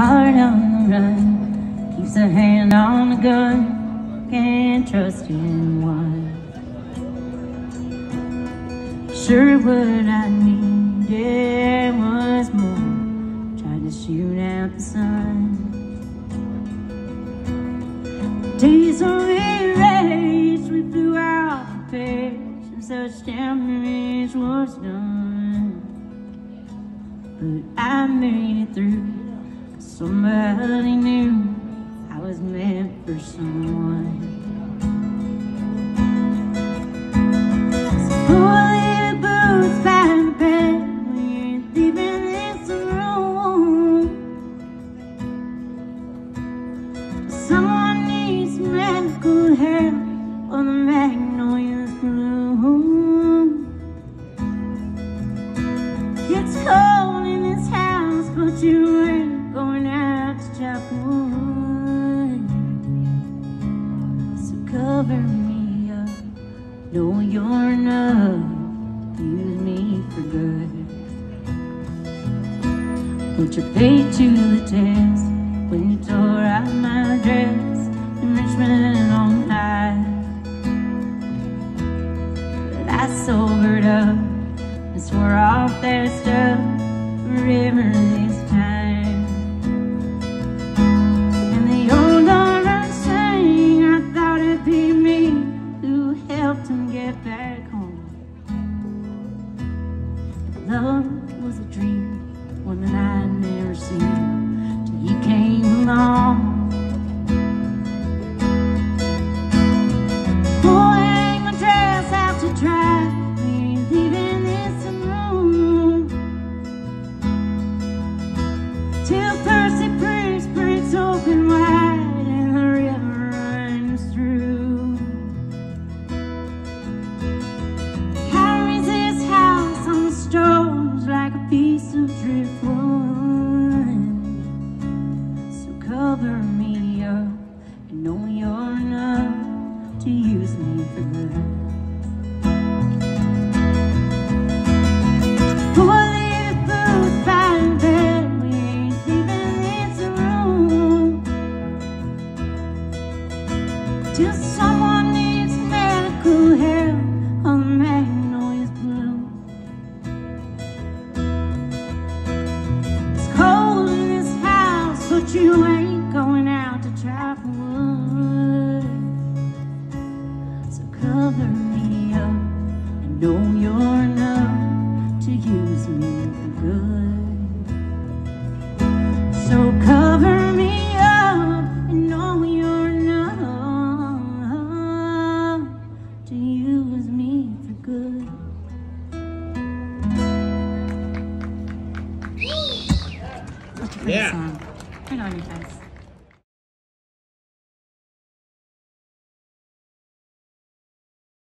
heart on the run, keeps a hand on the gun, can't trust anyone. Sure what I needed was more, tried to shoot out the sun. Days are erased, we flew out the page, and such damage was done. But I made it through. Somebody knew I was meant for someone. So pull cover me up, know you're enough. Use me for good. Put your faith to the test when you tore out my dress in Richmond on high. But I sobered up and swore off that stuff Love was a dream, one that I'd never seen till you came along. Boy, piece of driftwood. So cover me up and know you're enough to use me for good. Four leaf cover me up and know you're enough to use me for good. So cover me up and know you're enough to use me for good. Such a pretty Yeah. song. Right on you guys.